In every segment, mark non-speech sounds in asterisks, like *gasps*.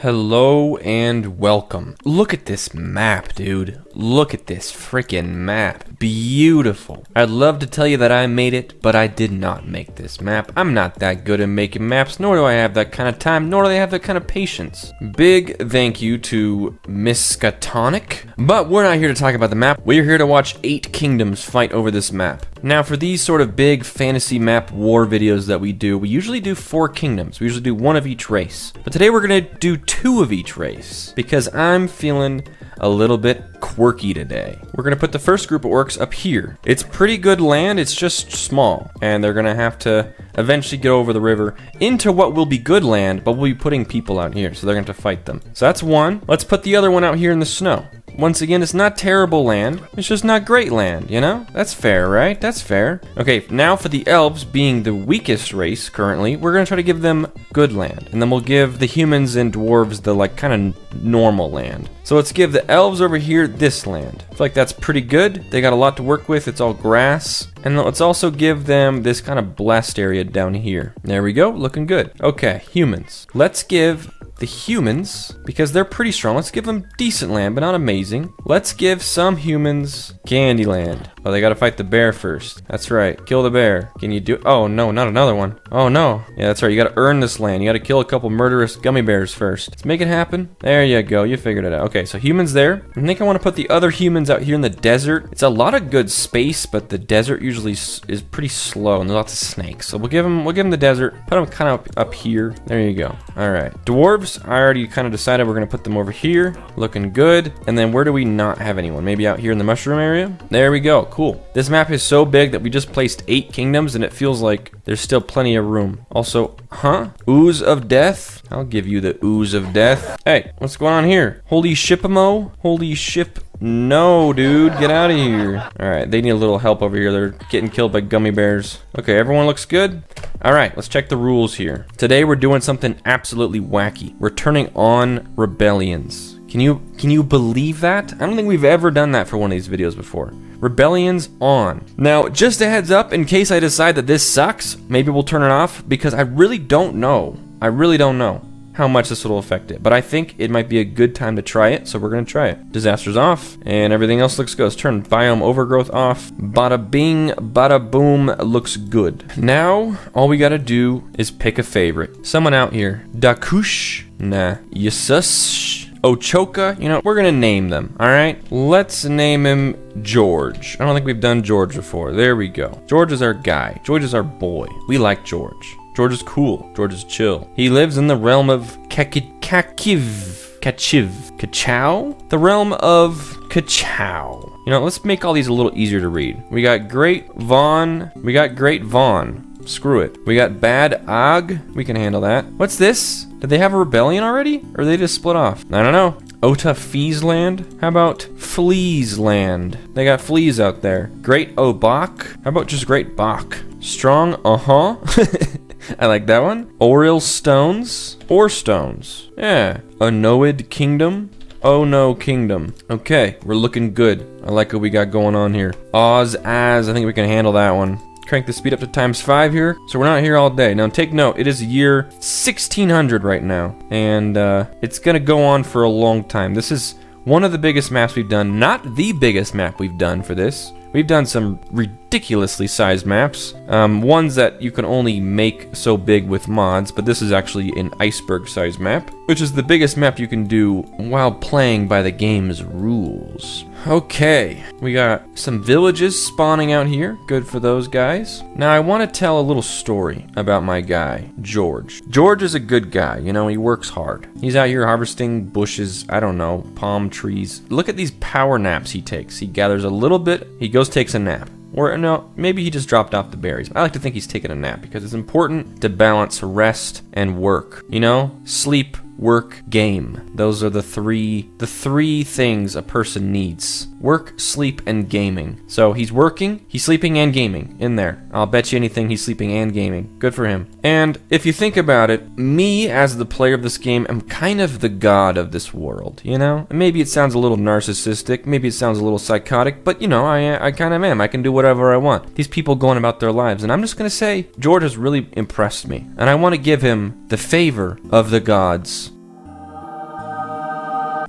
Hello and welcome. Look at this map, dude. Look at this freaking map. Beautiful. I'd love to tell you that I made it, but I did not make this map. I'm not that good at making maps, nor do I have that kind of time, nor do I have that kind of patience. Big thank you to Miskatonic. But we're not here to talk about the map. We're here to watch eight kingdoms fight over this map. Now, for these sort of big fantasy map war videos that we do, we usually do four kingdoms. We usually do one of each race. But today we're going to do two of each race because I'm feeling a little bit quirky today. We're gonna put the first group of orcs up here. It's pretty good land, it's just small, and they're gonna have to eventually get over the river into what will be good land, but we'll be putting people out here, so they're gonna fight them. So that's one. Let's put the other one out here in the snow. Once again, it's not terrible land. It's just not great land, you know? That's fair, right? That's fair. Okay, now for the elves being the weakest race currently, we're gonna try to give them good land. And then we'll give the humans and dwarves the like kind of normal land. So let's give the elves over here this land. I feel like that's pretty good. They got a lot to work with. It's all grass. And let's also give them this kind of blessed area down here. There we go, looking good. Okay, humans. Let's give the humans, because they're pretty strong, let's give them decent land, but not amazing. Let's give some humans Candyland. Oh, they gotta fight the bear first. That's right. Kill the bear. Can you do- Oh, no, not another one. Oh, no. Yeah, that's right. You gotta earn this land. You gotta kill a couple murderous gummy bears first. Let's make it happen. There you go. You figured it out. Okay, so humans there. I think I want to put the other humans out here in the desert. It's a lot of good space, but the desert usually is pretty slow, and there's lots of snakes. So we'll give them, we'll give them the desert. Put them kind of up, up here. There you go. All right. Dwarves, I already kind of decided we're gonna put them over here. Looking good. And then where do we not have anyone? Maybe out here in the mushroom area? There we go. Cool. This map is so big that we just placed eight kingdoms and it feels like there's still plenty of room. Also, huh? Ooze of death? I'll give you the ooze of death. Hey, what's going on here? Holy shipamo? Holy ship no, dude, get out of here. All right, they need a little help over here. They're getting killed by gummy bears. Okay, everyone looks good. All right, let's check the rules here. Today we're doing something absolutely wacky. We're turning on rebellions. Can you can you believe that? I don't think we've ever done that for one of these videos before. Rebellions on. Now, just a heads up, in case I decide that this sucks, maybe we'll turn it off because I really don't know. I really don't know how much this will affect it. But I think it might be a good time to try it, so we're gonna try it. Disasters off, and everything else looks good. Let's turn biome overgrowth off. Bada bing, bada boom, looks good. Now, all we gotta do is pick a favorite. Someone out here. Dakush, nah. Yasush, Ochoka, you know, we're gonna name them, alright? Let's name him George. I don't think we've done George before. There we go. George is our guy. George is our boy. We like George. George is cool. George is chill. He lives in the realm of Kakiv. Kachiv. Kachow? The realm of Kachow. You know, let's make all these a little easier to read. We got Great Vaughn. We got Great Vaughn. Screw it. We got Bad Og. We can handle that. What's this? Did they have a rebellion already? Or they just split off? I don't know. Ota Feesland? How about Fleasland? They got fleas out there. Great Obak? How about just Great Bach? Strong, uh-huh. *laughs* I like that one. Oriel Stones? Or Stones. Yeah. Anoid Kingdom? Oh no Kingdom. Okay, we're looking good. I like what we got going on here. Oz as, I think we can handle that one. Crank the speed up to times 5 here. So we're not here all day. Now take note, it is year 1600 right now. And uh, it's gonna go on for a long time. This is one of the biggest maps we've done. Not the biggest map we've done for this. We've done some ridiculously sized maps, um, ones that you can only make so big with mods, but this is actually an iceberg sized map, which is the biggest map you can do while playing by the game's rules. Okay, we got some villages spawning out here. Good for those guys. Now, I want to tell a little story about my guy, George. George is a good guy, you know, he works hard. He's out here harvesting bushes, I don't know, palm trees. Look at these power naps he takes. He gathers a little bit, he goes, takes a nap. Or no, maybe he just dropped off the berries. I like to think he's taking a nap because it's important to balance rest and work. You know, sleep, work, game. Those are the three the three things a person needs. Work, sleep, and gaming. So he's working, he's sleeping and gaming in there. I'll bet you anything he's sleeping and gaming. Good for him. And if you think about it, me as the player of this game am kind of the god of this world, you know? Maybe it sounds a little narcissistic, maybe it sounds a little psychotic, but you know, I I kind of am. I can do whatever I want. These people going about their lives, and I'm just gonna say George has really impressed me, and I want to give him the favor of the gods.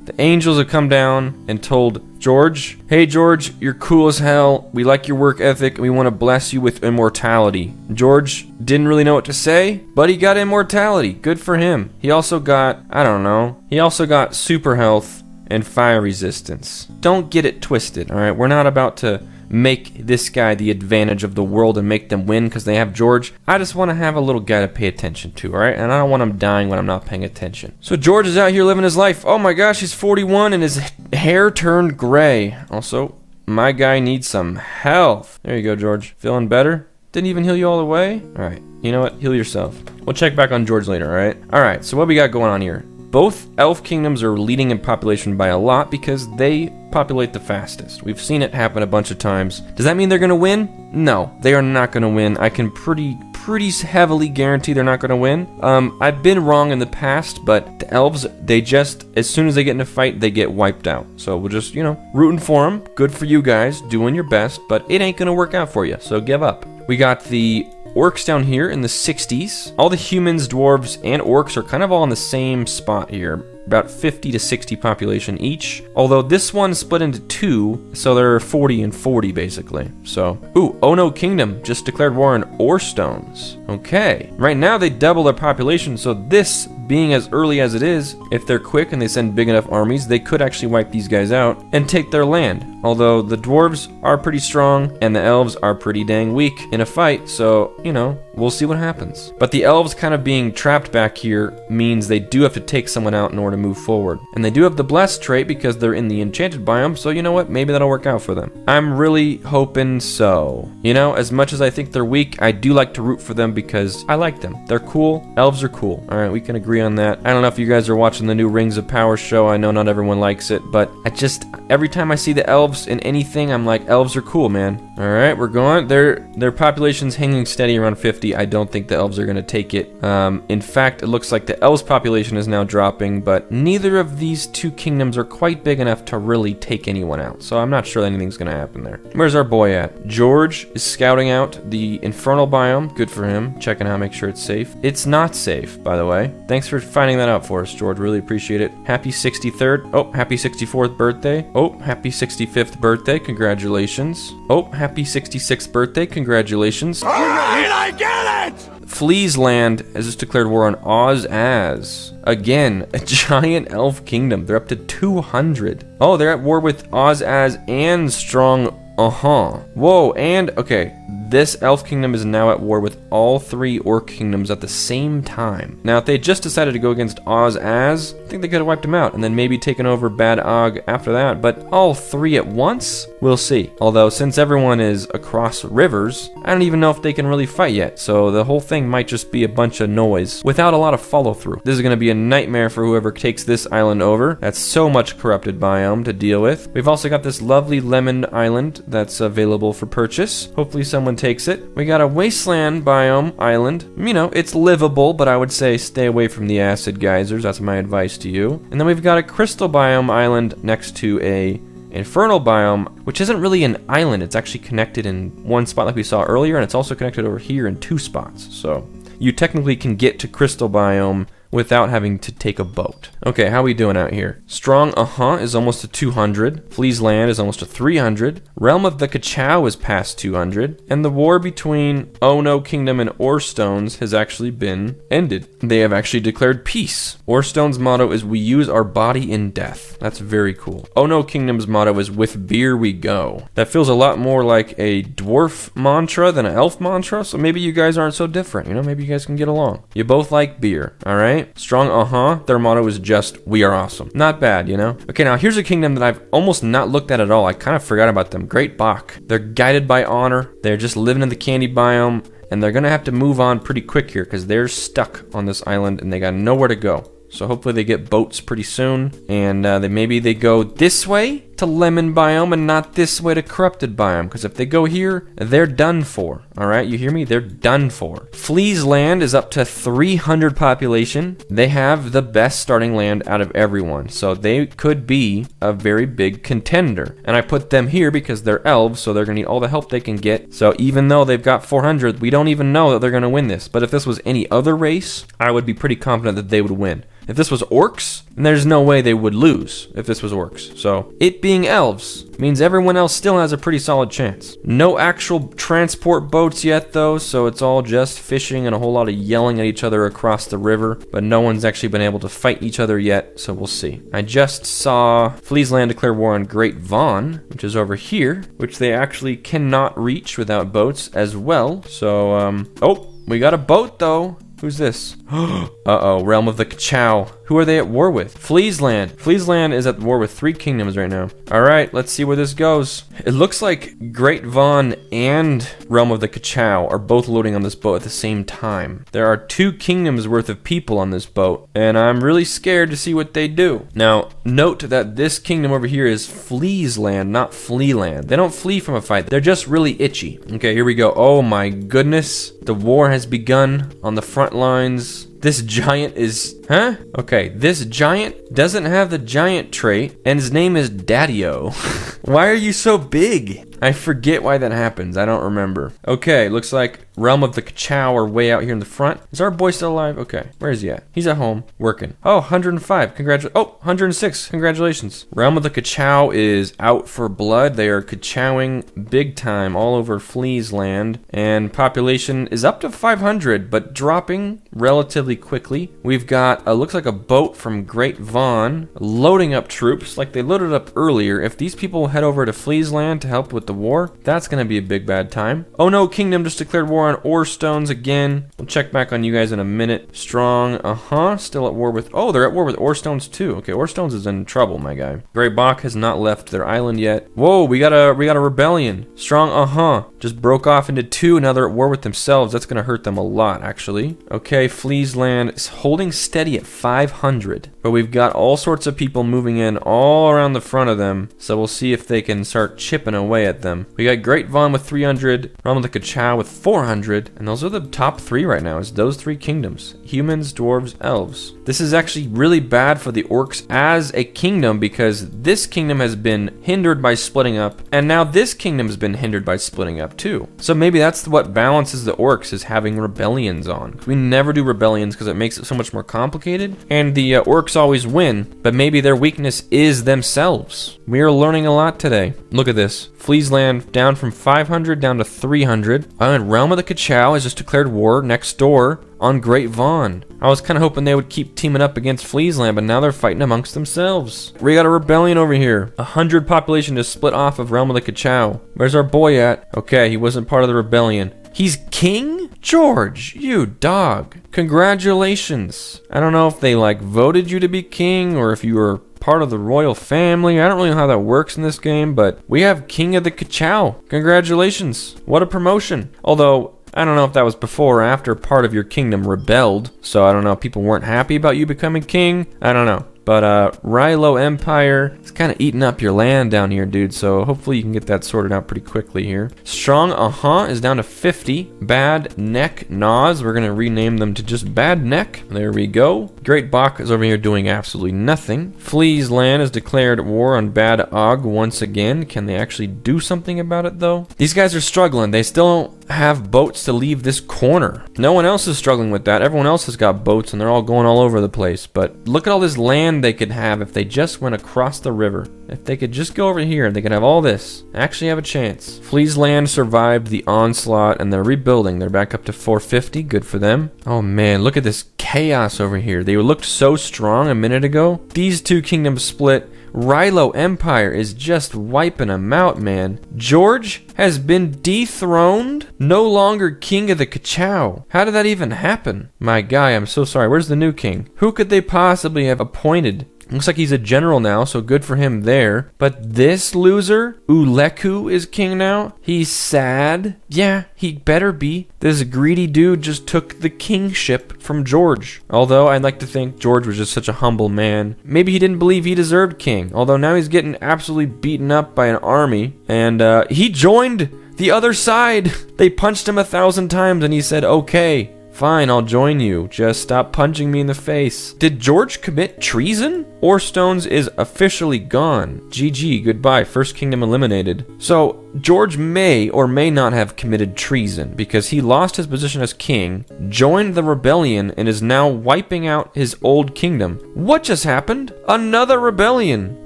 The angels have come down and told George, Hey George, you're cool as hell. We like your work ethic and we want to bless you with immortality. George didn't really know what to say, but he got immortality. Good for him. He also got, I don't know, he also got super health and fire resistance. Don't get it twisted, alright? We're not about to make this guy the advantage of the world and make them win because they have George. I just want to have a little guy to pay attention to, alright? And I don't want him dying when I'm not paying attention. So George is out here living his life. Oh my gosh, he's 41 and his hair turned gray. Also, my guy needs some health. There you go, George. Feeling better? Didn't even heal you all the way? Alright, you know what? Heal yourself. We'll check back on George later, alright? Alright, so what we got going on here? Both elf kingdoms are leading in population by a lot because they populate the fastest. We've seen it happen a bunch of times. Does that mean they're going to win? No, they are not going to win. I can pretty pretty heavily guarantee they're not going to win. Um, I've been wrong in the past, but the elves, they just, as soon as they get in a fight, they get wiped out. So we'll just, you know, rooting for them. Good for you guys, doing your best, but it ain't going to work out for you, so give up. We got the orcs down here in the 60s. All the humans, dwarves, and orcs are kind of all in the same spot here. About 50 to 60 population each. Although this one split into two, so there are 40 and 40 basically. So, ooh, Ono Kingdom just declared war on Orestones. Okay. Right now they double their population, so this being as early as it is, if they're quick and they send big enough armies, they could actually wipe these guys out and take their land. Although the dwarves are pretty strong and the elves are pretty dang weak in a fight, so, you know, we'll see what happens. But the elves kind of being trapped back here means they do have to take someone out in order to move forward. And they do have the blessed trait because they're in the enchanted biome, so you know what? Maybe that'll work out for them. I'm really hoping so. You know, as much as I think they're weak, I do like to root for them because I like them. They're cool. Elves are cool. All right, we can agree on that. I don't know if you guys are watching the new Rings of Power show. I know not everyone likes it, but I just every time I see the elves in anything, I'm like, elves are cool, man. All right, we're going. Their their population's hanging steady around 50. I don't think the elves are gonna take it. Um, in fact, it looks like the elves population is now dropping, but neither of these two kingdoms are quite big enough to really take anyone out. So I'm not sure anything's gonna happen there. Where's our boy at? George is scouting out the infernal biome. Good for him. Checking out, make sure it's safe. It's not safe, by the way. Thanks for finding that out for us, George. Really appreciate it. Happy 63rd. Oh, happy 64th birthday. Oh, happy 65th birthday. Congratulations. Oh, happy 66th birthday. Congratulations. Alright, I get it! Flea's Land has just declared war on Oz Az. Again, a *laughs* giant elf kingdom. They're up to 200. Oh, they're at war with Oz Az and Strong uh-huh. Whoa, and okay, this elf kingdom is now at war with all three orc kingdoms at the same time. Now, if they just decided to go against Oz as, I think they could have wiped him out and then maybe taken over Bad Og after that, but all three at once? We'll see. Although, since everyone is across rivers, I don't even know if they can really fight yet, so the whole thing might just be a bunch of noise without a lot of follow through. This is going to be a nightmare for whoever takes this island over. That's so much corrupted biome to deal with. We've also got this lovely lemon island that's available for purchase. Hopefully, someone takes it. We got a wasteland biome island. You know, it's livable, but I would say stay away from the acid geysers. That's my advice to you. And then we've got a crystal biome island next to a infernal biome, which isn't really an island. It's actually connected in one spot like we saw earlier, and it's also connected over here in two spots. So you technically can get to crystal biome without having to take a boat. Okay, how we doing out here? Strong uh-huh is almost to 200. Flea's Land is almost to 300. Realm of the Kachow is past 200. And the war between Ono Kingdom and Orestones has actually been ended. They have actually declared peace. Orestone's motto is we use our body in death. That's very cool. Ono Kingdom's motto is with beer we go. That feels a lot more like a dwarf mantra than an elf mantra, so maybe you guys aren't so different, you know? Maybe you guys can get along. You both like beer, alright? Strong uh-huh, their motto is just we are awesome. Not bad, you know? Okay, now here's a kingdom that I've almost not looked at at all. I kind of forgot about them. Great Bach. They're guided by honor. They're just living in the candy biome and they're gonna have to move on pretty quick here because they're stuck on this island and they got nowhere to go. So hopefully they get boats pretty soon, and uh, they maybe they go this way to lemon biome and not this way to corrupted biome. Because if they go here, they're done for. All right, you hear me? They're done for. Flea's land is up to 300 population. They have the best starting land out of everyone, so they could be a very big contender. And I put them here because they're elves, so they're gonna need all the help they can get. So even though they've got 400, we don't even know that they're gonna win this. But if this was any other race, I would be pretty confident that they would win. If this was orcs, And there's no way they would lose if this was orcs. So, it being elves means everyone else still has a pretty solid chance. No actual transport boats yet, though, so it's all just fishing and a whole lot of yelling at each other across the river. But no one's actually been able to fight each other yet, so we'll see. I just saw Fleasland declare war on Great Vaughn, which is over here, which they actually cannot reach without boats as well. So, um, oh, we got a boat though. Who's this? *gasps* Uh-oh, Realm of the Kachow. Who are they at war with? Fleasland. Fleasland is at war with three kingdoms right now. Alright, let's see where this goes. It looks like Great Vaughn and Realm of the Kachow are both loading on this boat at the same time. There are two kingdoms worth of people on this boat, and I'm really scared to see what they do. Now, note that this kingdom over here is Fleasland, not Fleeland. They don't flee from a fight, they're just really itchy. Okay, here we go. Oh my goodness. The war has begun on the front lines. This giant is. Huh? Okay, this giant doesn't have the giant trait, and his name is Daddy-O. *laughs* why are you so big? I forget why that happens. I don't remember. Okay, looks like Realm of the Kachow are way out here in the front. Is our boy still alive? Okay, where is he at? He's at home, working. Oh, 105. Congratulations. Oh, 106. Congratulations. Realm of the Kachow is out for blood. They are Kachowing big time all over Flea's land, and population is up to 500, but dropping relatively quickly. We've got, uh, looks like a boat from Great Vaughn loading up troops like they loaded up earlier. If these people head over to Flea's land to help with the war, that's going to be a big bad time. Oh no, Kingdom just declared war on Ore Stones again. We'll check back on you guys in a minute. Strong, uh-huh, still at war with, oh, they're at war with Ore Stones too. Okay, Ore Stones is in trouble, my guy. Grey Bach has not left their island yet. Whoa, we got a, we got a rebellion. Strong, uh-huh, just broke off into two, now they're at war with themselves. That's going to hurt them a lot, actually. Okay, Flea's land is holding steady at 500, but we've got all sorts of people moving in all around the front of them, so we'll see if they can start chipping away at them. We got Great Vaughn with 300, Realm of the Kachow with 400, and those are the top three right now, is those three kingdoms. Humans, dwarves, elves. This is actually really bad for the orcs as a kingdom because this kingdom has been hindered by splitting up, and now this kingdom has been hindered by splitting up too. So maybe that's what balances the orcs is having rebellions on. We never do rebellions because it makes it so much more complicated, and the uh, orcs always win, but maybe their weakness is themselves. We are learning a lot today. Look at this. Flea's land down from 500 down to 300. And Realm of the Kachow has just declared war next door on Great Vaughn. I was kind of hoping they would keep teaming up against Fleasland, but now they're fighting amongst themselves. We got a rebellion over here. A hundred population just split off of Realm of the Kachow. Where's our boy at? Okay, he wasn't part of the rebellion. He's king? George, you dog. Congratulations. I don't know if they like voted you to be king or if you were part of the royal family. I don't really know how that works in this game, but we have King of the Kachow. Congratulations. What a promotion. Although, I don't know if that was before or after part of your kingdom rebelled, so I don't know if people weren't happy about you becoming king. I don't know. But uh, Rilo Empire is kind of eating up your land down here, dude. So hopefully you can get that sorted out pretty quickly here. Strong Uh-huh is down to 50. Bad Neck Nas, we're going to rename them to just Bad Neck. There we go. Great Bach is over here doing absolutely nothing. Flea's land has declared war on Bad Og once again. Can they actually do something about it, though? These guys are struggling. They still don't have boats to leave this corner. No one else is struggling with that. Everyone else has got boats and they're all going all over the place. But look at all this land they could have if they just went across the river. If they could just go over here, they could have all this. Actually have a chance. Flea's land survived the onslaught and they're rebuilding. They're back up to 450. Good for them. Oh man, look at this chaos over here. They looked so strong a minute ago. These two kingdoms split. Rilo Empire is just wiping them out, man. George has been dethroned, no longer king of the Kachow. How did that even happen? My guy, I'm so sorry. Where's the new king? Who could they possibly have appointed? Looks like he's a general now, so good for him there. But this loser, Uleku, is king now. He's sad. Yeah, he better be. This greedy dude just took the kingship from George. Although I'd like to think George was just such a humble man. Maybe he didn't believe he deserved king. Although now he's getting absolutely beaten up by an army. And uh, he joined the other side. *laughs* They punched him a thousand times and he said, okay. Fine, I'll join you. Just stop punching me in the face. Did George commit treason? Orstones is officially gone. GG, goodbye. First Kingdom eliminated. So, George may or may not have committed treason because he lost his position as king, joined the rebellion, and is now wiping out his old kingdom. What just happened? Another rebellion.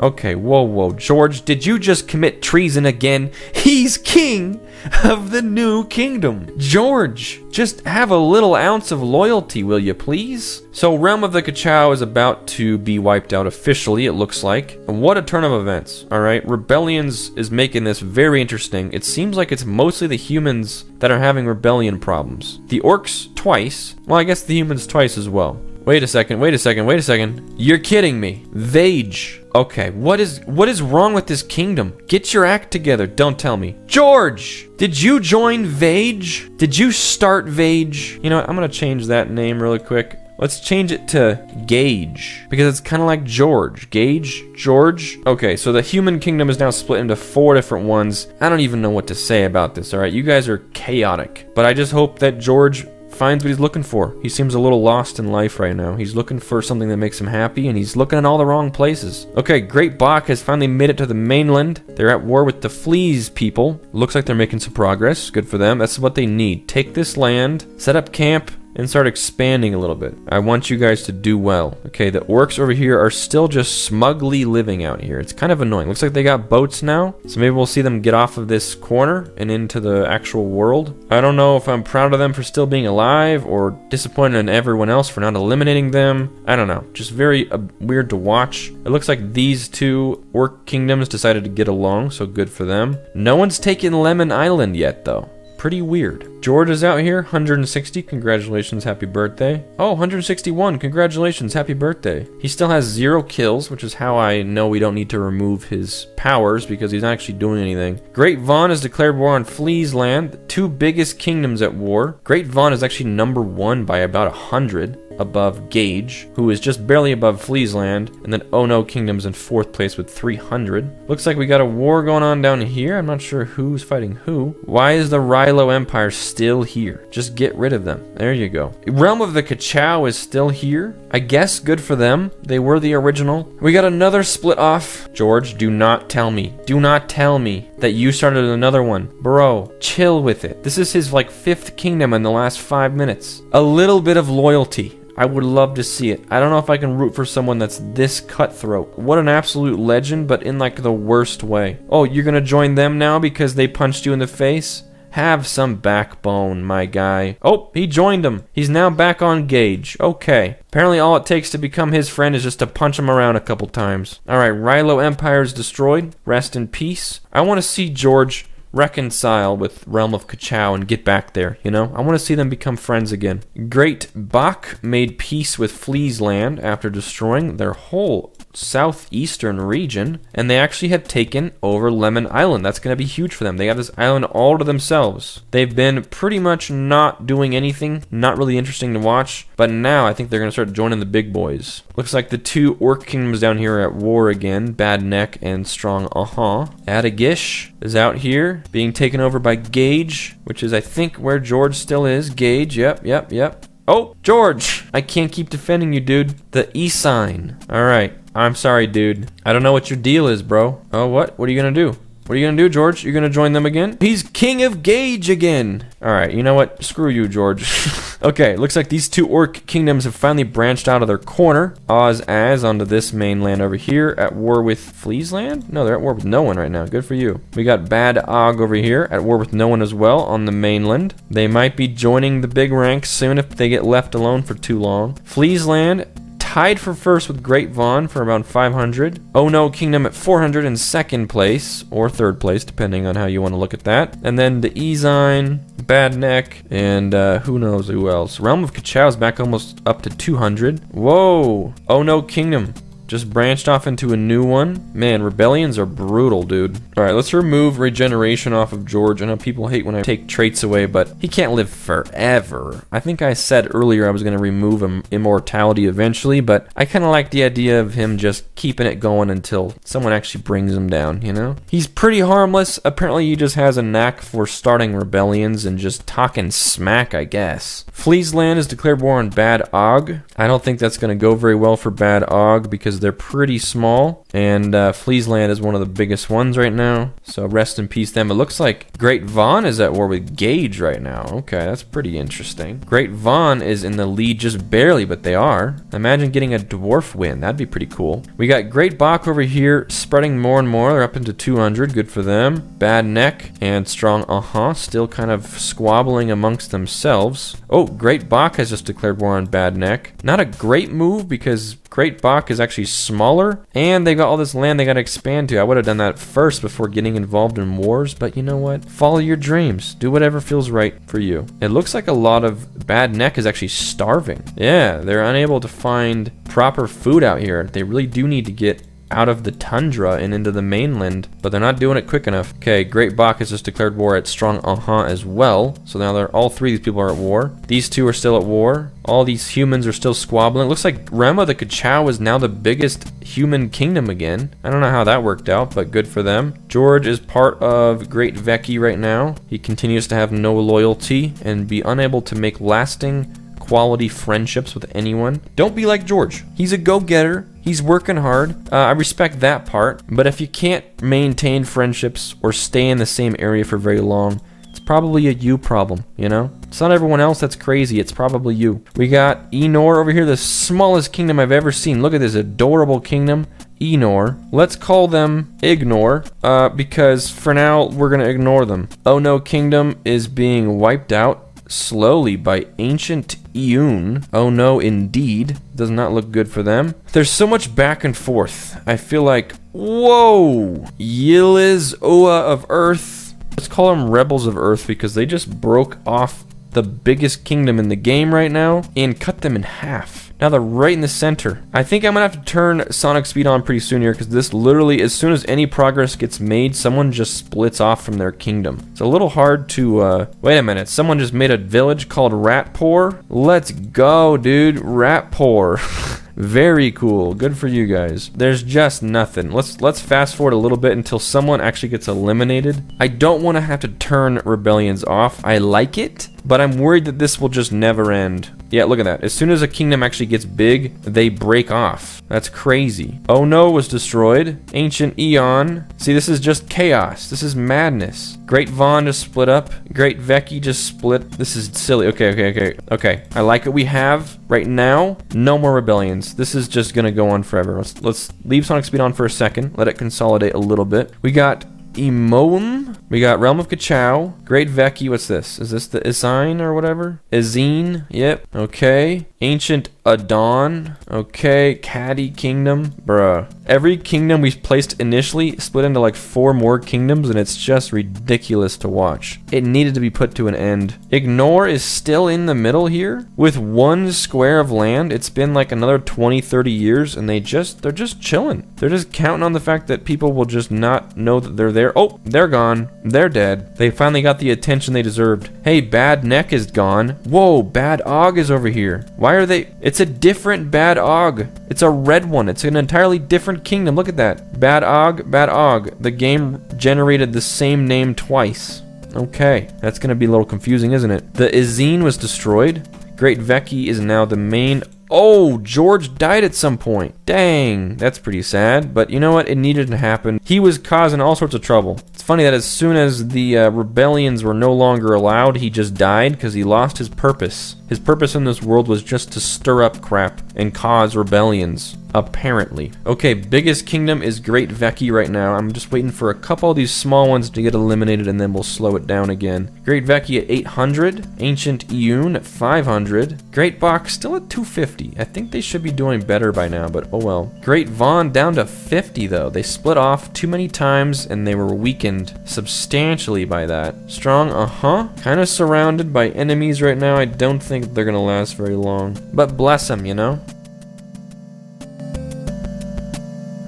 Okay, whoa, whoa. George, did you just commit treason again? He's king of the new kingdom. George, just have a little ounce of loyalty, will you please? So, Realm of the Kachao is about to be wiped out officially, it looks like. What a turn of events, alright? Rebellions is making this very interesting. It seems like it's mostly the humans that are having rebellion problems. The orcs twice. Well, I guess the humans twice as well. Wait a second, wait a second, wait a second. You're kidding me. Vage. Okay, what is what is wrong with this kingdom? Get your act together. Don't tell me. George, did you join Vage? Did you start Vage? You know what? I'm to change that name really quick. Let's change it to Gage because it's kind of like George. Gage, George. Okay, so the human kingdom is now split into four different ones. I don't even know what to say about this. All right, you guys are chaotic, but I just hope that George finds what he's looking for. He seems a little lost in life right now. He's looking for something that makes him happy, and he's looking in all the wrong places. Okay, Great Bach has finally made it to the mainland. They're at war with the Fleas people. Looks like they're making some progress. Good for them. That's what they need. Take this land, set up camp, and start expanding a little bit. I want you guys to do well. Okay, the orcs over here are still just smugly living out here. It's kind of annoying. Looks like they got boats now, so maybe we'll see them get off of this corner and into the actual world. I don't know if I'm proud of them for still being alive or disappointed in everyone else for not eliminating them. I don't know. Just very uh, weird to watch. It looks like these two orc kingdoms decided to get along, so good for them. No one's taken Lemon Island yet, though. Pretty weird. George is out here, 160. Congratulations, happy birthday. Oh, 161. Congratulations, happy birthday. He still has zero kills, which is how I know we don't need to remove his powers because he's not actually doing anything. Great Vaughn has declared war on Flea's land, the two biggest kingdoms at war. Great Vaughn is actually number one by about a hundred above Gage, who is just barely above Fleasland, and then Oh No Kingdom's in fourth place with 300. Looks like we got a war going on down here. I'm not sure who's fighting who. Why is the Rilo Empire still here? Just get rid of them. There you go. Realm of the Kachao is still here. I guess good for them. They were the original. We got another split off. George, do not tell me. Do not tell me that you started another one. Bro, chill with it. This is his like fifth kingdom in the last five minutes. A little bit of loyalty. I would love to see it. I don't know if I can root for someone that's this cutthroat. What an absolute legend, but in like the worst way. Oh, you're gonna join them now because they punched you in the face? Have some backbone, my guy. Oh, he joined him. He's now back on Gage. Okay. Apparently all it takes to become his friend is just to punch him around a couple times. Alright, Rilo Empire is destroyed. Rest in peace. I want to see George reconcile with Realm of Kachao and get back there, you know? I want to see them become friends again. Great Bach made peace with Flea's land after destroying their whole southeastern region, and they actually have taken over Lemon Island. That's going to be huge for them. They have this island all to themselves. They've been pretty much not doing anything, not really interesting to watch, but now I think they're going to start joining the big boys. Looks like the two orc kingdoms down here are at war again, Bad Neck and Strong Aha. Adagish is out here, being taken over by Gage, which is I think where George still is. Gage, yep, yep, yep. Oh, George! I can't keep defending you, dude. The E sign. Alright. I'm sorry, dude. I don't know what your deal is, bro. Oh, what? What are you gonna do? What are you gonna do, George? You gonna join them again? He's king of Gage again. All right, you know what? Screw you, George. *laughs* okay, looks like these two orc kingdoms have finally branched out of their corner. Oz as onto this mainland over here at war with Flea's land? No, they're at war with no one right now. Good for you. We got Bad Og over here at war with no one as well on the mainland. They might be joining the big ranks soon if they get left alone for too long. Flea's land tied for first with Great Vaughn for about 500. Oh No Kingdom at 400 in second place, or third place, depending on how you want to look at that. And then the Ezine, Bad Neck, and uh, who knows who else. Realm of Kachao is back almost up to 200. Whoa! Oh No Kingdom just branched off into a new one. Man, rebellions are brutal, dude. All right, let's remove regeneration off of George. I know people hate when I take traits away, but he can't live forever. I think I said earlier I was going to remove him immortality eventually, but I kind of like the idea of him just keeping it going until someone actually brings him down, you know? He's pretty harmless. Apparently, he just has a knack for starting rebellions and just talking smack, I guess. Flea's land is declared war on Bad Og. I don't think that's going to go very well for Bad Og because they're pretty small, and uh, Flea's land is one of the biggest ones right now. So rest in peace them. It looks like Great Vaughn is at war with Gage right now. Okay, that's pretty interesting. Great Vaughn is in the lead just barely, but they are. Imagine getting a dwarf win. That'd be pretty cool. We got Great Bach over here spreading more and more. They're up into 200. Good for them. Bad Neck and Strong Uh-huh still kind of squabbling amongst themselves. Oh, Great Bach has just declared war on Bad Neck. Not a great move because Great Bach is actually smaller, and they've got all this land they got to expand to. I would have done that first before getting involved in wars, but you know what? Follow your dreams. Do whatever feels right for you. It looks like a lot of Bad Neck is actually starving. Yeah, they're unable to find proper food out here. They really do need to get out of the tundra and into the mainland, but they're not doing it quick enough. Okay, Great Bach has just declared war at Strong Uh-huh as well. So now they're all three of these people are at war. These two are still at war. All these humans are still squabbling. Looks like Rama the Kachao is now the biggest human kingdom again. I don't know how that worked out, but good for them. George is part of Great Veki right now. He continues to have no loyalty and be unable to make lasting quality friendships with anyone. Don't be like George. He's a go-getter. He's working hard. Uh, I respect that part. But if you can't maintain friendships or stay in the same area for very long, it's probably a you problem, you know? It's not everyone else that's crazy, it's probably you. We got Enor over here, the smallest kingdom I've ever seen. Look at this adorable kingdom. Enor. Let's call them Ignore, uh, because for now we're gonna ignore them. Oh no Kingdom is being wiped out slowly by ancient Iyun. Oh no, indeed. Does not look good for them. There's so much back and forth. I feel like, whoa! Yiliz Oa of Earth. Let's call them Rebels of Earth because they just broke off the biggest kingdom in the game right now and cut them in half. Now they're right in the center. I think I'm gonna have to turn Sonic Speed on pretty soon here because this literally, as soon as any progress gets made, someone just splits off from their kingdom. It's a little hard to, uh, wait a minute, someone just made a village called Ratpor? Let's go, dude, Ratpor. *laughs* Very cool. Good for you guys. There's just nothing. Let's let's fast forward a little bit until someone actually gets eliminated. I don't want to have to turn rebellions off. I like it, but I'm worried that this will just never end. Yeah, look at that. As soon as a kingdom actually gets big, they break off. That's crazy. Oh no was destroyed. Ancient Eon. See, this is just chaos. This is madness. Great Vaughn just split up. Great Veki just split. This is silly. Okay, okay, okay. Okay. I like what we have right now. No more rebellions. This is just gonna go on forever. Let's, let's leave Sonic Speed on for a second. Let it consolidate a little bit. We got Emoum. We got Realm of Kachao. Great Veki. What's this? Is this the Isine or whatever? Izine. Yep. Okay. Ancient Adon. Okay. Caddy Kingdom. Bruh. Every kingdom we placed initially split into like four more kingdoms, and it's just ridiculous to watch. It needed to be put to an end. Ignore is still in the middle here with one square of land. It's been like another 20, 30 years, and they just, they're just chilling. They're just counting on the fact that people will just not know that they're there. Oh, they're gone. They're dead. They finally got the attention they deserved. Hey, Bad Neck is gone. Whoa, Bad Og is over here. Why are they? It's a different Bad Og. It's a red one. It's an entirely different kingdom. Look at that. Bad Og, Bad Og. The game generated the same name twice. Okay, that's gonna be a little confusing, isn't it? The Izine was destroyed. Great Veki is now the main Oh, George died at some point. Dang, that's pretty sad. But you know what? It needed to happen. He was causing all sorts of trouble. It's funny that as soon as the uh, rebellions were no longer allowed, he just died because he lost his purpose. His purpose in this world was just to stir up crap and cause rebellions. Apparently. Okay, biggest kingdom is Great Veki right now. I'm just waiting for a couple of these small ones to get eliminated and then we'll slow it down again. Great Veki at 800. Ancient Iyun at 500. Great Bach still at 250. I think they should be doing better by now, but oh well. Great Vaughn down to 50 though. They split off too many times and they were weakened substantially by that. Strong, uh-huh. Kind of surrounded by enemies right now. I don't think they're gonna last very long. But bless them, you know?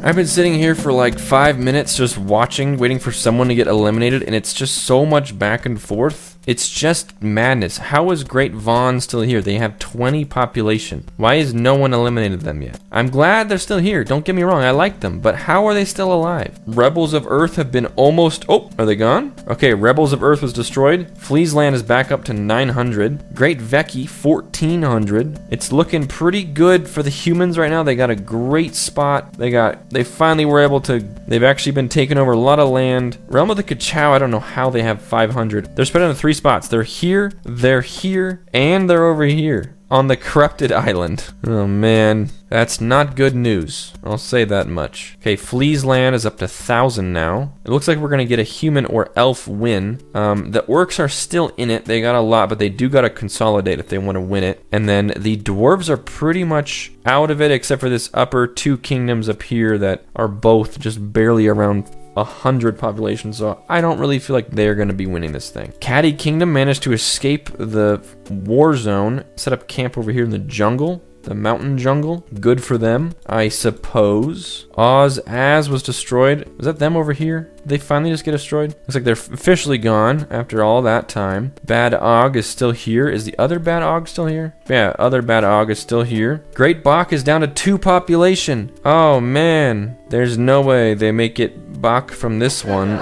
I've been sitting here for like five minutes just watching, waiting for someone to get eliminated, and it's just so much back and forth. It's just madness. How is Great Vaughn still here? They have 20 population. Why has no one eliminated them yet? I'm glad they're still here. Don't get me wrong, I like them, but how are they still alive? Rebels of Earth have been almost. Oh, are they gone? Okay, Rebels of Earth was destroyed. Fleasland is back up to 900. Great Veki 1400. It's looking pretty good for the humans right now. They got a great spot. They got. They finally were able to. They've actually been taking over a lot of land. Realm of the Kachow. I don't know how they have 500. They're spread into three spots. They're here, they're here, and they're over here on the corrupted island. Oh man, that's not good news. I'll say that much. Okay, Flea's land is up to 1,000 now. It looks like we're going to get a human or elf win. Um, the orcs are still in it. They got a lot, but they do got to consolidate if they want to win it. And then the dwarves are pretty much out of it, except for this upper two kingdoms up here that are both just barely around a hundred population, so I don't really feel like they're going to be winning this thing. Caddy Kingdom managed to escape the war zone, set up camp over here in the jungle. The mountain jungle, good for them, I suppose. Oz Az was destroyed. Was that them over here? Did they finally just get destroyed? Looks like they're officially gone after all that time. Bad Og is still here. Is the other Bad Og still here? Yeah, other Bad Og is still here. Great Bach is down to two population. Oh man, there's no way they make it Bach from this one.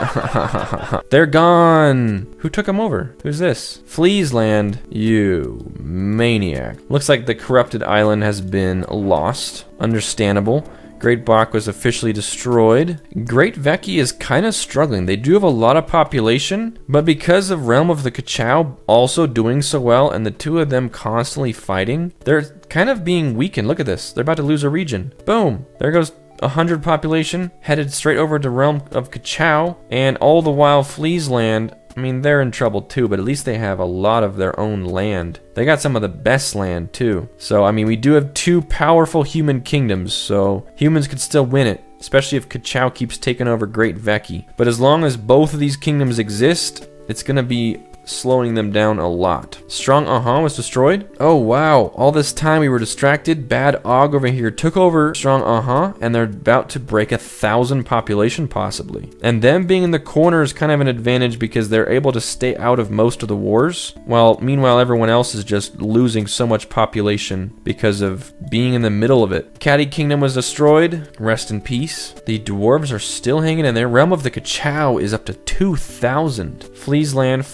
*laughs* They're gone. Who took them over? Who's this? Flea's land. You maniac. Looks like the corrupted island has been lost. Understandable. Great Bach was officially destroyed. Great Veki is kind of struggling. They do have a lot of population, but because of Realm of the Kachow also doing so well and the two of them constantly fighting, they're kind of being weakened. Look at this. They're about to lose a region. Boom. There goes 100 population, headed straight over to Realm of Kachow, and all the while Flea's land, I mean, they're in trouble too, but at least they have a lot of their own land. They got some of the best land too. So, I mean, we do have two powerful human kingdoms, so humans could still win it. Especially if Kachow keeps taking over Great Veki. But as long as both of these kingdoms exist, it's gonna be slowing them down a lot. Strong Aha was destroyed. Oh wow, all this time we were distracted. Bad Og over here took over Strong Aha, and they're about to break a thousand population possibly. And them being in the corner is kind of an advantage because they're able to stay out of most of the wars, while meanwhile everyone else is just losing so much population because of being in the middle of it. Caddy Kingdom was destroyed. Rest in peace. The dwarves are still hanging in there. Realm of the Kachow is up to 2,000. Flea's Land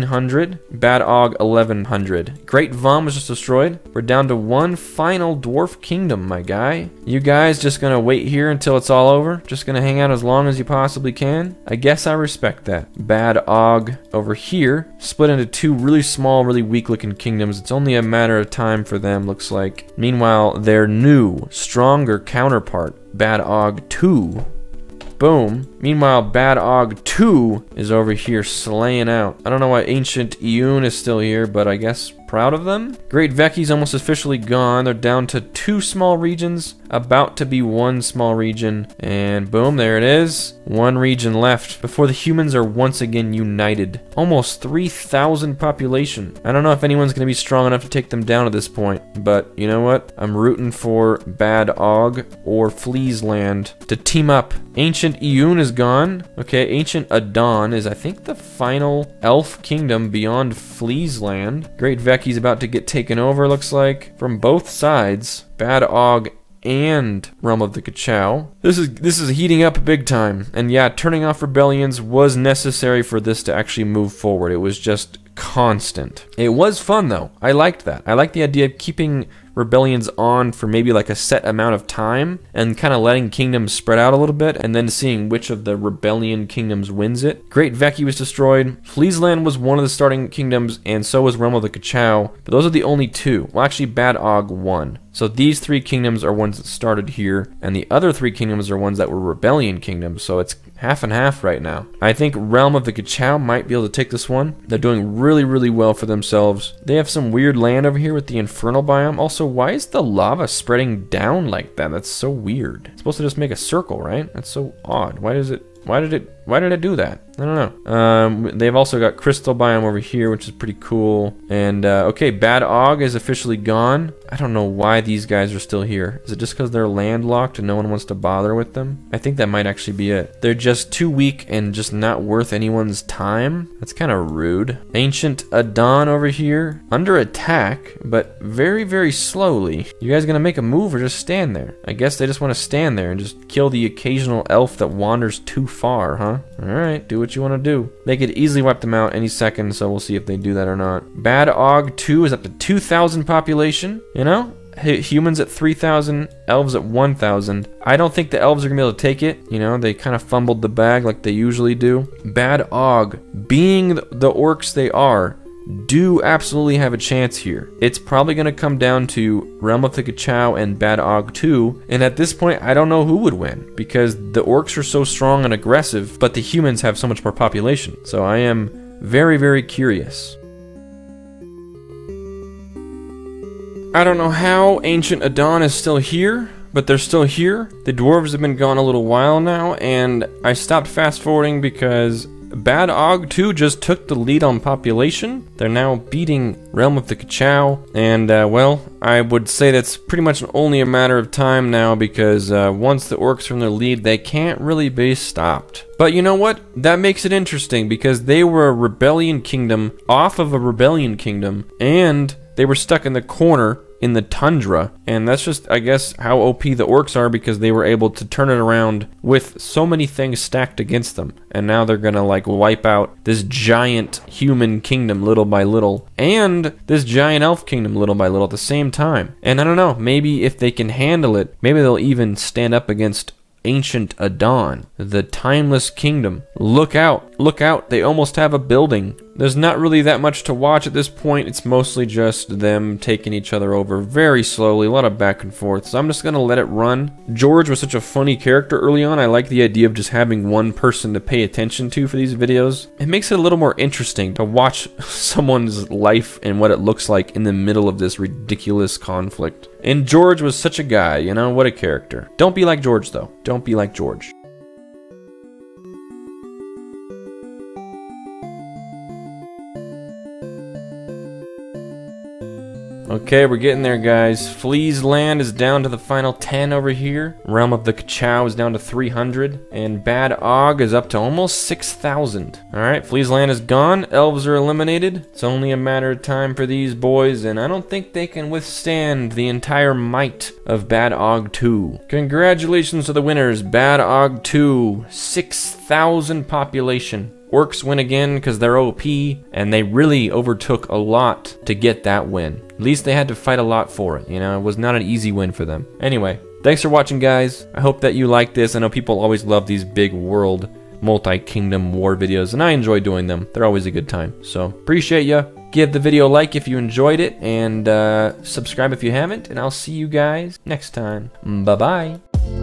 1400. Bad Og 1100. Great Vaughn was just destroyed. We're down to one final dwarf kingdom, my guy. You guys just gonna wait here until it's all over? Just gonna hang out as long as you possibly can? I guess I respect that. Bad Og over here, split into two really small, really weak looking kingdoms. It's only a matter of time for them, looks like. Meanwhile, their new, stronger counterpart, Bad Og 2, Boom. Meanwhile, Bad Og 2 is over here slaying out. I don't know why Ancient Eun is still here, but I guess proud of them. Great Veki's almost officially gone. They're down to two small regions, about to be one small region. And boom, there it is. One region left before the humans are once again united. Almost 3,000 population. I don't know if anyone's going to be strong enough to take them down at this point, but you know what? I'm rooting for Bad Og or Flea's Land to team up. Ancient Iyun is gone. Okay, Ancient Adon is, I think, the final elf kingdom beyond Flea's Land. Great Veki's about to get taken over, looks like, from both sides. Bad Og and Realm of the Kachow. This is this is heating up big time. And yeah, turning off rebellions was necessary for this to actually move forward. It was just constant. It was fun though. I liked that. I liked the idea of keeping rebellions on for maybe like a set amount of time and kind of letting kingdoms spread out a little bit and then seeing which of the rebellion kingdoms wins it. Great Veki was destroyed. Fleasland was one of the starting kingdoms and so was Realm of the Kachow, but those are the only two. Well, actually Bad Og won. So these three kingdoms are ones that started here, and the other three kingdoms are ones that were rebellion kingdoms, so it's half and half right now. I think Realm of the Kachow might be able to take this one. They're doing really, really well for themselves. They have some weird land over here with the infernal biome. Also, why is the lava spreading down like that? That's so weird. It's supposed to just make a circle, right? That's so odd. Why does it Why did it why did it do that? I don't know. Um, they've also got Crystal Biome over here, which is pretty cool. And, uh, okay, Bad Og is officially gone. I don't know why these guys are still here. Is it just because they're landlocked and no one wants to bother with them? I think that might actually be it. They're just too weak and just not worth anyone's time. That's kind of rude. Ancient Adon over here, under attack, but very, very slowly. You guys gonna make a move or just stand there? I guess they just want to stand there and just kill the occasional elf that wanders too far, huh? Alright, do what you want to do. They could easily wipe them out any second, so we'll see if they do that or not. Bad Og 2 is up to 2,000 population, you know? humans at 3,000, elves at 1,000. I don't think the elves are to be able to take it. You know, they kind of fumbled the bag like they usually do. Bad Og, being the orcs they are, do absolutely have a chance here. It's probably going to come down to Realm of the Kachow and Bad Og 2, and at this point, I don't know who would win, because the orcs are so strong and aggressive, but the humans have so much more population. So I am very, very curious. I don't know how Ancient Adon is still here, but they're still here. The dwarves have been gone a little while now, and I stopped fast forwarding because Bad Og 2 just took the lead on population. They're now beating Realm of the Kachow, and uh, well, I would say that's pretty much only a matter of time now because uh, once the orcs are in their lead, they can't really be stopped. But you know what? That makes it interesting because they were a rebellion kingdom off of a rebellion kingdom, and they were stuck in the corner in the tundra. And that's just, I guess, how OP the orcs are because they were able to turn it around with so many things stacked against them. And now they're gonna like wipe out this giant human kingdom little by little and this giant elf kingdom little by little at the same time. And I don't know, maybe if they can handle it, maybe they'll even stand up against ancient Adon, the timeless kingdom. Look out, look out, they almost have a building. There's not really that much to watch at this point, it's mostly just them taking each other over very slowly, a lot of back and forth, so I'm just gonna let it run. George was such a funny character early on, I like the idea of just having one person to pay attention to for these videos. It makes it a little more interesting to watch *laughs* someone's life and what it looks like in the middle of this ridiculous conflict. And George was such a guy, you know, what a character. Don't be like George though, don't be like George. Okay, we're getting there, guys. Flea's Land is down to the final 10 over here. Realm of the Kachow is down to 300. And Bad Og is up to almost 6,000. Alright, Flea's Land is gone. Elves are eliminated. It's only a matter of time for these boys, and I don't think they can withstand the entire might of Bad Og 2. Congratulations to the winners, Bad Og 2. 6,000 population. Orcs win again because they're OP, and they really overtook a lot to get that win. At least they had to fight a lot for it, you know, it was not an easy win for them. Anyway, thanks for watching, guys. I hope that you like this. I know people always love these big world, multi-kingdom war videos, and I enjoy doing them. They're always a good time. So, appreciate ya. Give the video a like if you enjoyed it, and uh, subscribe if you haven't, and I'll see you guys next time. Bye-bye.